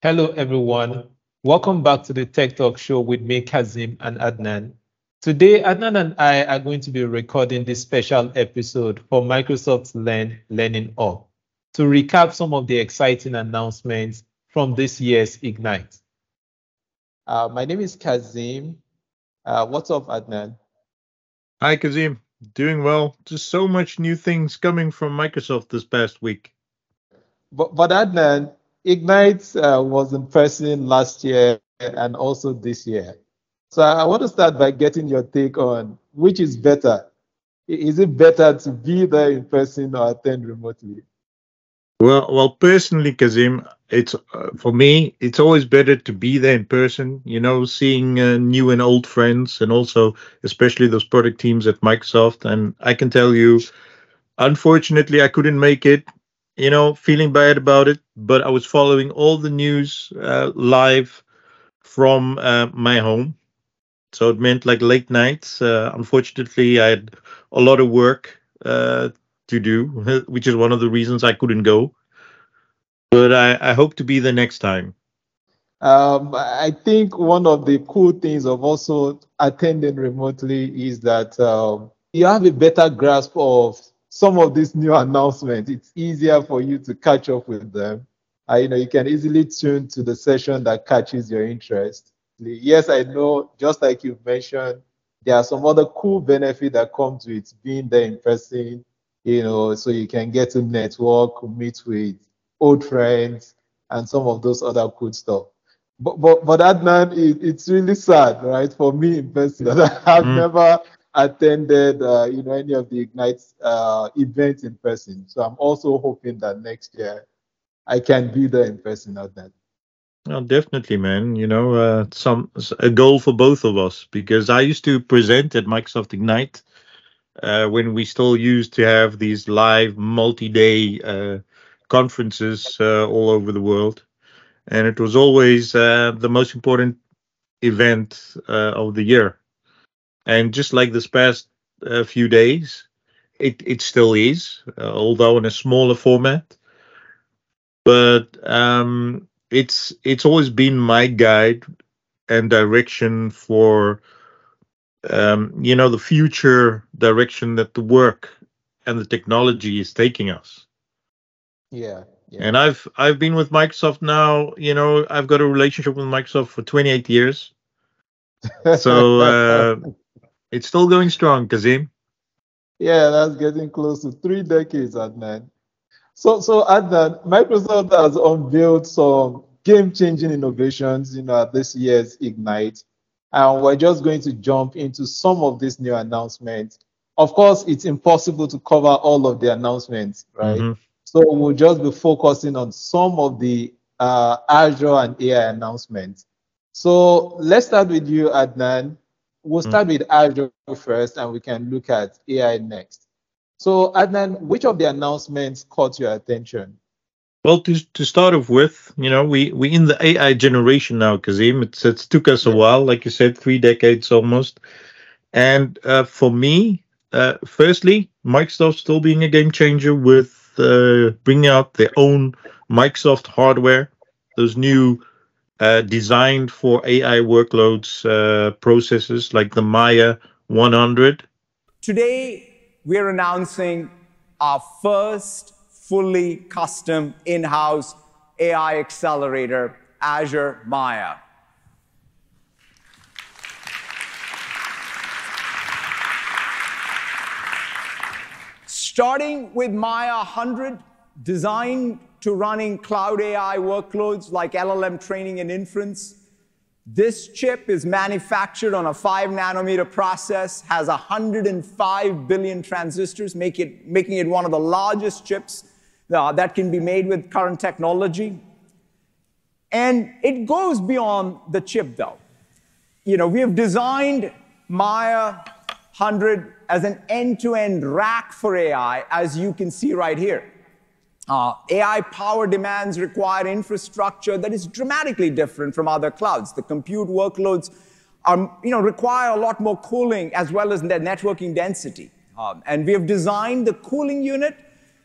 Hello, everyone. Welcome back to the Tech Talk Show with me, Kazeem and Adnan. Today, Adnan and I are going to be recording this special episode for Microsoft Learn Learning Hub to recap some of the exciting announcements from this year's Ignite. Uh, my name is Kazeem. Uh, what's up, Adnan? Hi, Kazeem. Doing well. Just so much new things coming from Microsoft this past week. But, but Adnan, Ignite uh, was in person last year and also this year. So I want to start by getting your take on which is better. Is it better to be there in person or attend remotely? Well, well, personally, Kazeem, it's uh, for me. It's always better to be there in person. You know, seeing uh, new and old friends, and also especially those product teams at Microsoft. And I can tell you, unfortunately, I couldn't make it you know, feeling bad about it, but I was following all the news uh, live from uh, my home. So it meant like late nights. Uh, unfortunately, I had a lot of work uh, to do, which is one of the reasons I couldn't go. But I, I hope to be the next time. Um, I think one of the cool things of also attending remotely is that um, you have a better grasp of some of these new announcements, it's easier for you to catch up with them. Uh, you know, you can easily tune to the session that catches your interest. Yes, I know, just like you mentioned, there are some other cool benefit that comes with being there in person, you know, so you can get to network, meet with old friends, and some of those other cool stuff. But but but Adnan, it, it's really sad, right? For me in person, that I've mm. never attended, uh, you know, any of the Ignite uh, events in person. So I'm also hoping that next year I can be there in person at that. Well, definitely, man. You know, uh, some a goal for both of us because I used to present at Microsoft Ignite uh, when we still used to have these live multi-day uh, conferences uh, all over the world, and it was always the most important event of the year and just like this past uh, few days, it, it still is, uh, although in a smaller format. But um, it's it's always been my guide and direction for um, you know the future direction that the work and the technology is taking us. Yeah, yeah. And I've I've been with Microsoft now. You know, I've got a relationship with Microsoft for 28 years. So uh, it's still going strong, Kazeem. Yeah, that's getting close to three decades, Adnan. So, so Adnan, Microsoft has unveiled some game-changing innovations, you know, at this year's Ignite, and we're just going to jump into some of these new announcements. Of course, it's impossible to cover all of the announcements, right? Mm-hmm. So we'll just be focusing on some of the uh, Azure and AI announcements. So let's start with you, Adnan we'll hmm. start mm. with Azure first and we can look at AI next. So Adnan, which of the announcements caught your attention? Well, to to start off with, you know, we we in the AI generation now, Kazeem. It's it took us a while, like you said, three decades almost. And uh, for me, uh, firstly, Microsoft still being a game changer with uh, bringing out their own Microsoft hardware, those new uh, designed for AI workloads uh, processes like the Maia 100. Today, we're announcing our first fully custom in-house AI accelerator, Azure Maia. Starting with Maia 100, designed to running cloud AI workloads like LLM training and inference. This chip is manufactured on a 5 nanometer process, has 105 billion transistors, make it, making it one of the largest chips uh, that can be made with current technology. And it goes beyond the chip, though. You know, we have designed Maia 100 as an end-to-end rack for AI, as you can see right here. Uh, AI power demands require infrastructure that is dramatically different from other clouds. The compute workloads are, you know, require a lot more cooling as well as their networking density. Um, and we have designed the cooling unit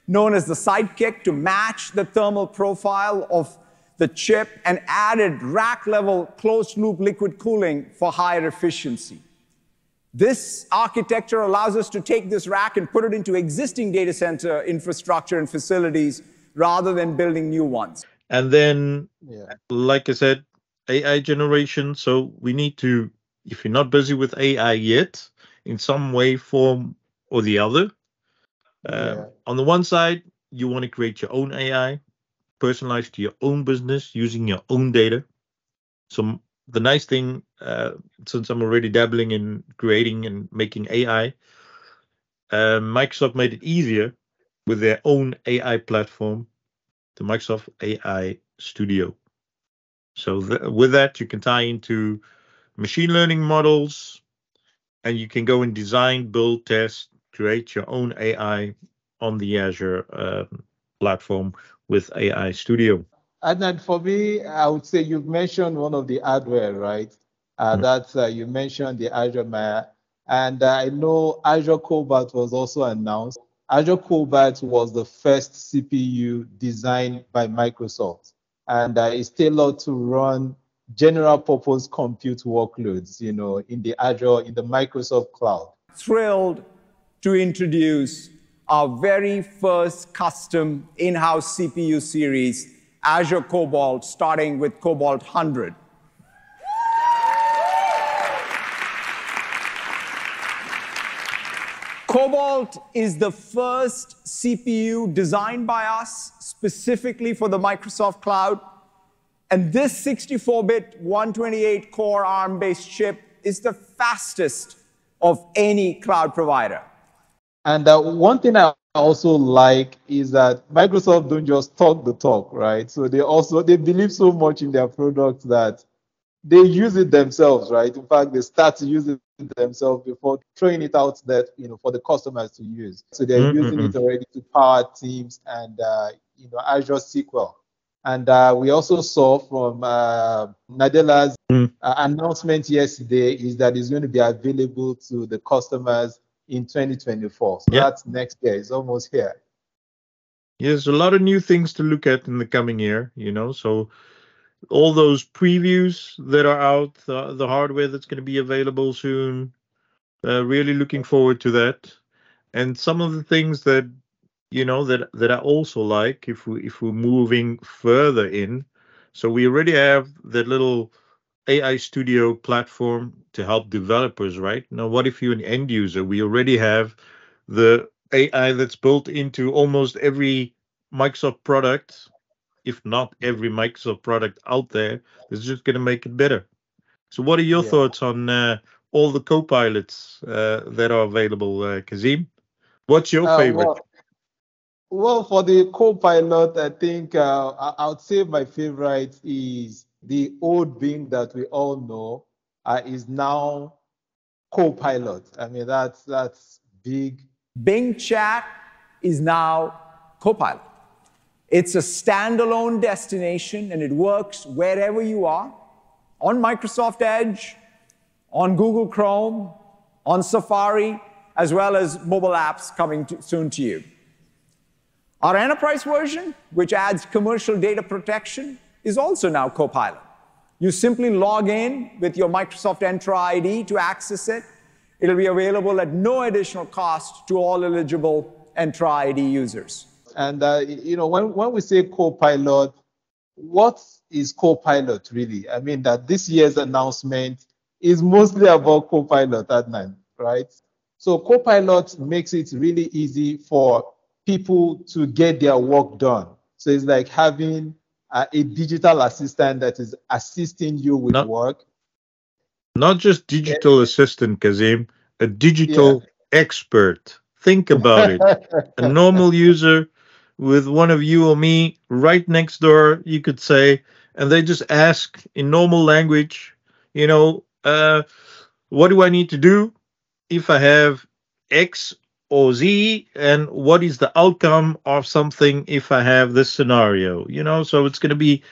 known as the Sidekick to match the thermal profile of the chip and added rack level closed loop liquid cooling for higher efficiency. This architecture allows us to take this rack and put it into existing data center infrastructure and facilities rather than building new ones. And then, yeah. like I said, AI generation. So we need to, if you're not busy with AI yet, in some way, form, or the other, uh, yeah. on the one side, you want to create your own AI, personalized to your own business using your own data. So the nice thing, uh, since I'm already dabbling in creating and making AI, uh, Microsoft made it easier with their own AI platform, the Microsoft AI Studio. So th- with that, you can tie into machine learning models, and you can go and design, build, test, create your own AI on the Azure uh, platform with AI Studio. And then for me, I would say you've mentioned one of the hardware, right? Uh, mm. That's uh, you mentioned the Azure Maia, and uh, I know Azure Cobalt was also announced. Azure Cobalt was the first CPU designed by Microsoft, and uh, it's tailored to run general purpose compute workloads, you know, in the Azure, in the Microsoft cloud. Thrilled to introduce our very first custom in-house CPU series Azure Cobalt, starting with Cobalt 100. Cobalt is the first CPU designed by us specifically for the Microsoft Cloud. And this 64 bit, 128 core ARM based chip is the fastest of any cloud provider. And uh, one thing I also like is that Microsoft don't just talk the talk, right? So they also they believe so much in their products that they use it themselves, right? In fact, they start to use it themselves before throwing it out that you know for the customers to use. So they're mm-hmm. using it already to power Teams and uh, you know Azure SQL. And uh, we also saw from uh, Nadella's mm. announcement yesterday is that it's going to be available to the customers in 2024. So that's next year. It's almost here. Yes, a lot of new things to look at in the coming year, you know. So all those previews that are out, uh, the hardware that's going to be available soon. Uh, really looking forward to that. And some of the things that you know that that I also like if we if we're moving further in. So we already have that little AI Studio platform to help developers, right? Now, what if you're an end user? We already have the AI that's built into almost every Microsoft product, if not every Microsoft product out there. It's just going to make it better. So, what are your yeah. thoughts on uh, all the co-pilots uh, that are available, uh, Kazeem? What's your uh, favorite? Well, well, for the co-pilot, I think uh, I would say my favorite is the old Bing that we all know uh, is now co-pilot. I mean, that's that's big. Bing Chat is now Copilot. It's a standalone destination and it works wherever you are on Microsoft Edge, on Google Chrome, on Safari, as well as mobile apps coming to, soon to you. Our enterprise version, which adds commercial data protection, is also now Copilot. You simply log in with your Microsoft Entra ID to access it. It'll be available at no additional cost to all eligible Entra ID users. And uh, you know, when, when we say Copilot, what is Copilot really? I mean, that this year's announcement is mostly about Copilot Adnan, right? So Copilot makes it really easy for people to get their work done. So it's like having uh, a digital assistant that is assisting you with not, work. Not just digital yeah. assistant, Kazeem, a digital yeah. expert. Think about it. a normal user with one of you or me right next door, you could say, and they just ask in normal language, you know, uh, what do I need to do if I have X or Z and what is the outcome of something if I have this scenario, you know? So it's going to be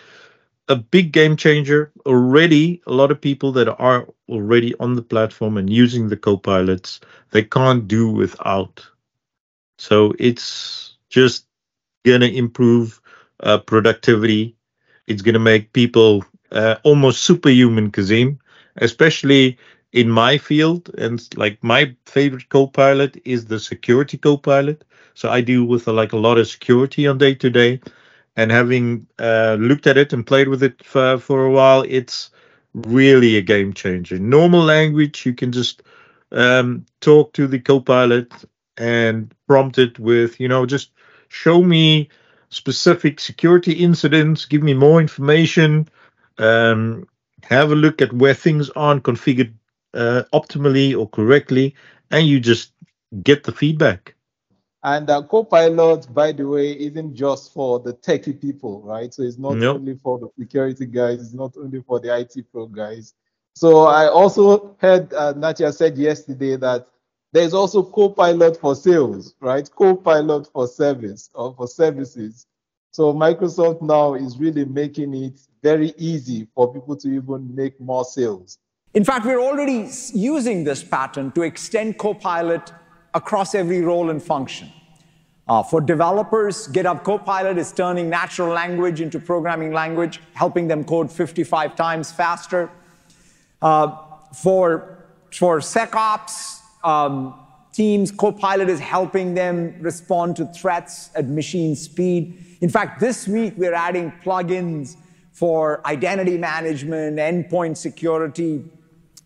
a big game changer. Already, a lot of people that are already on the platform and using the co-pilots, they can't do without. So it's just going to improve uh, productivity. It's going to make people uh, almost superhuman, Kazeem, especially in my field. And like my favorite co-pilot is the security co-pilot. So I deal with uh, like a lot of security on day to day. And having uh, looked at it and played with it for, for a while, it's really a game changer. Normal language, you can just um, talk to the co-pilot and prompt it with, you know, just show me specific security incidents, give me more information, um, have a look at where things aren't configured uh, optimally or correctly, and you just get the feedback. And uh, Copilot, by the way, isn't just for the techie people, right? So it's not nope. only for the security guys, it's not only for the IT pro guys. So I also heard uh, Nadella said yesterday that there's also Copilot for sales, right? Copilot for service or for services. So Microsoft now is really making it very easy for people to even make more sales. In fact, we're already using this pattern to extend Copilot across every role and function. Uh, for developers, GitHub Copilot is turning natural language into programming language, helping them code 55 times faster. Uh, for, for SecOps um, teams, Copilot is helping them respond to threats at machine speed. In fact, this week we're adding plugins for identity management, endpoint security,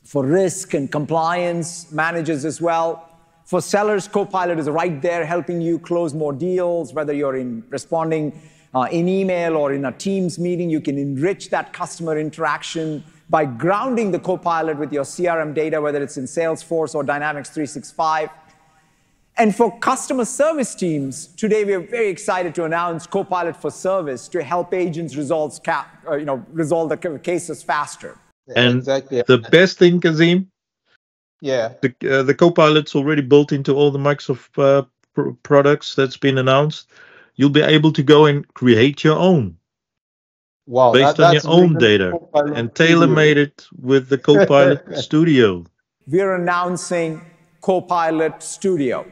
for risk and compliance managers as well. For sellers, Copilot is right there helping you close more deals, whether you're in responding uh, in email or in a Teams meeting. You can enrich that customer interaction by grounding the Copilot with your CRM data, whether it's in Salesforce or Dynamics 365. And for customer service teams, today we are very excited to announce Copilot for Service to help agents resolve, uh, you know, resolve the cases faster. And exactly. the best thing, Kazeem, yeah, the uh, the Copilot's already built into all the Microsoft uh, pr- products that's been announced. You'll be able to go and create your own. Wow, based that, on your own data and tailor made it with the Copilot Studio. We're announcing Copilot Studio.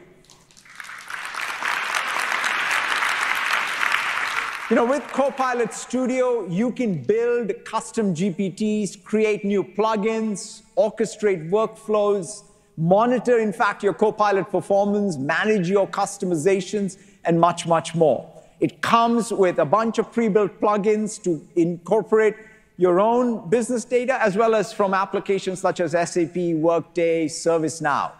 You know, with Copilot Studio, you can build custom GPTs, create new plugins, orchestrate workflows, monitor, in fact, your Copilot performance, manage your customizations, and much, much more. It comes with a bunch of pre-built plugins to incorporate your own business data, as well as from applications such as SAP, Workday, ServiceNow.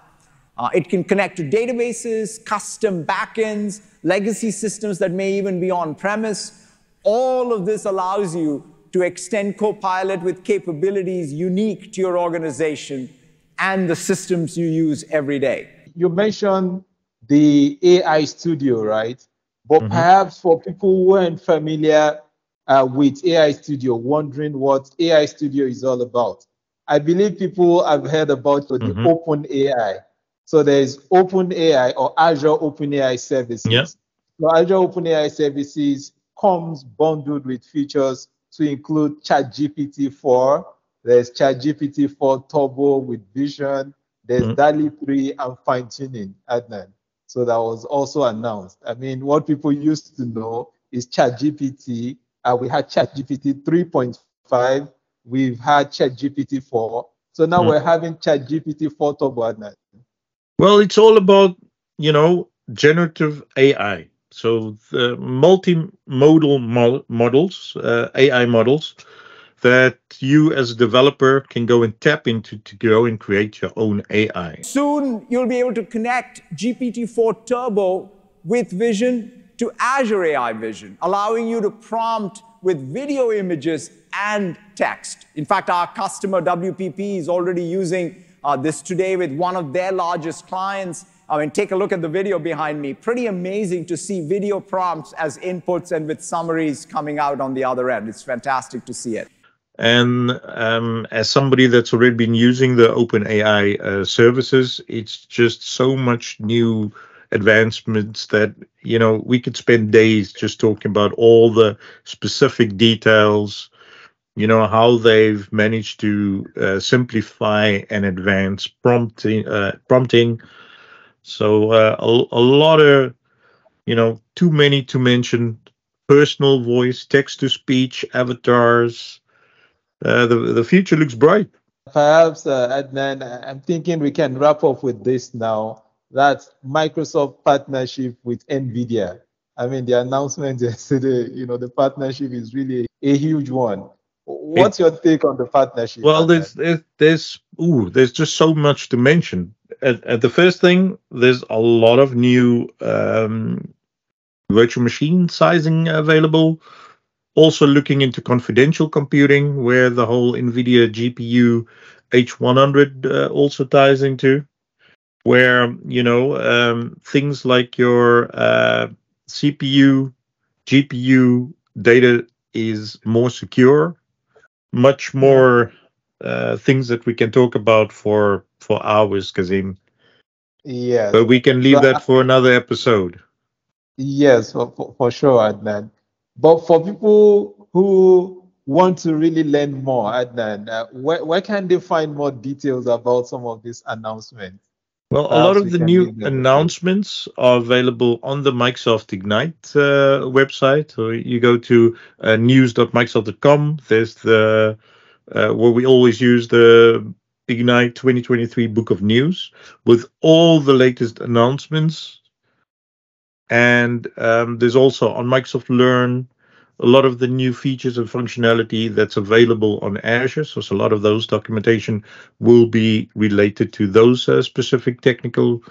Uh, it can connect to databases, custom backends, legacy systems that may even be on premise. All of this allows you to extend Copilot with capabilities unique to your organization and the systems you use every day. You mentioned the AI Studio, right? But mm-hmm. perhaps for people who weren't familiar uh, with AI Studio, wondering what AI Studio is all about, I believe people have heard about the mm-hmm. Open AI. So there's OpenAI or Azure OpenAI services. Yeah. So Azure OpenAI services comes bundled with features to include ChatGPT 4. There's ChatGPT 4 Turbo with Vision. There's mm-hmm. DALL-E 3 and fine tuning, Adnan. So that was also announced. I mean, what people used to know is ChatGPT. Uh, we had ChatGPT 3.5. We've had ChatGPT 4. So now mm-hmm. we're having ChatGPT 4 Turbo, Adnan. Well, it's all about, you know, generative AI. So the multimodal mo- models, uh, AI models, that you as a developer can go and tap into to go and create your own AI. Soon you'll be able to connect GPT-4 Turbo with Vision to Azure AI Vision, allowing you to prompt with video images and text. In fact, our customer WPP is already using uh, this today with one of their largest clients. I mean, take a look at the video behind me. Pretty amazing to see video prompts as inputs and with summaries coming out on the other end. It's fantastic to see it. And um, as somebody that's already been using the OpenAI uh, services, it's just so much new advancements that you know we could spend days just talking about all the specific details you know how they've managed to uh, simplify and advance prompting uh, prompting so uh, a, a lot of you know too many to mention personal voice, text to speech, avatars. Uh, the the future looks bright. Perhaps, uh, Adnan, I'm thinking we can wrap up with this now. that Microsoft partnership with NVIDIA. I mean, the announcement yesterday, you know, the partnership is really a huge one. What's your take on the partnership? Well, there's, there's, there's, ooh, there's just so much to mention. At, at the first thing, there's a lot of new um, virtual machine sizing available. Also looking into confidential computing, where the whole NVIDIA GPU H100 uh, also ties into, where you know um, things like your uh, CPU, GPU data is more secure, much more uh, things that we can talk about for for hours, Kazeem. Yes. But we can leave that for another episode. Yes, for, for, for sure, Adnan. But for people who want to really learn more, Adnan, uh, where, where can they find more details about some of these announcements? Well, a lot of the new announcements are available on the Microsoft Ignite uh, website. So you go to uh, news.microsoft.com. There's the uh, where we always use the Ignite 2023 Book of News with all the latest announcements. And um, there's also on Microsoft Learn a lot of the new features and functionality that's available on Azure. So, so a lot of those documentation will be related to those uh, specific technical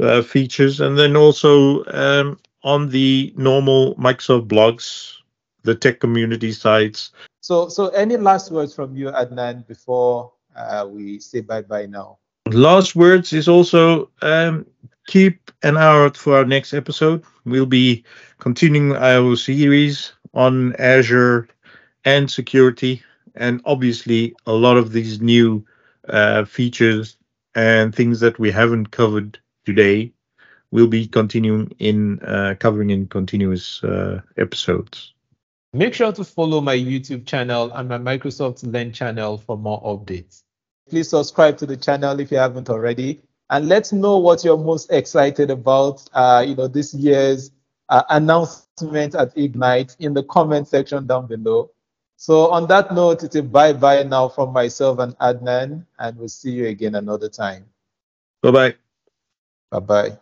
uh, features. And then also um, on the normal Microsoft blogs, the tech community sites. So, so any last words from you, Adnan, before uh, we say bye bye now? Last words is also um, keep an eye out for our next episode. We'll be continuing our series on Azure and security, and obviously a lot of these new uh, features and things that we haven't covered today will be continuing in uh, covering in continuous uh, episodes. Make sure to follow my YouTube channel and my Microsoft Learn channel for more updates. Please subscribe to the channel if you haven't already, and let's know what you're most excited about. Uh, you know, this year's uh, announcement at Ignite in the comment section down below. So on that note, it's a bye-bye now from myself and Adnan, and we'll see you again another time. Bye-bye. Bye-bye.